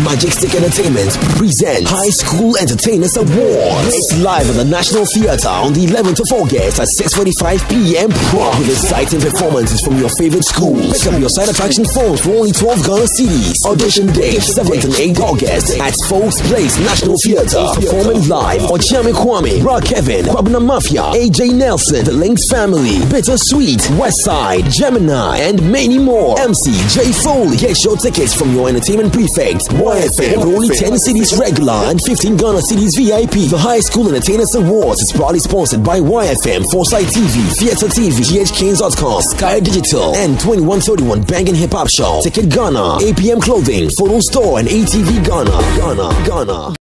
Majestic Entertainment presents High School Entertainers Awards. It's live at the National Theatre on the 11th of August at 6.45 p.m. with exciting performances from your favorite schools. Pick up your side attraction phones for only 12 Ghana cedis. Audition date 7th and 8th August at Folks Place National Theatre. Performing live Okyeame Kwame, Rock Kevin, Kwabena Mafia, AJ Nelson, The Links Family, Bittersweet, Westside, Gemini, and many more. MC J Foley. Get your tickets from your entertainment prefect. YFM for only 10 cedis regular and 15 Ghana cedis VIP. The High School Entertainers Awards is proudly sponsored by YFM, Foresight TV, Theatre TV, GHKings.com, Sky Digital, and 2131 Bangin Hip Hop Show. Ticket Ghana, APM Clothing, Photo Store, and ATV Ghana. Ghana, Ghana.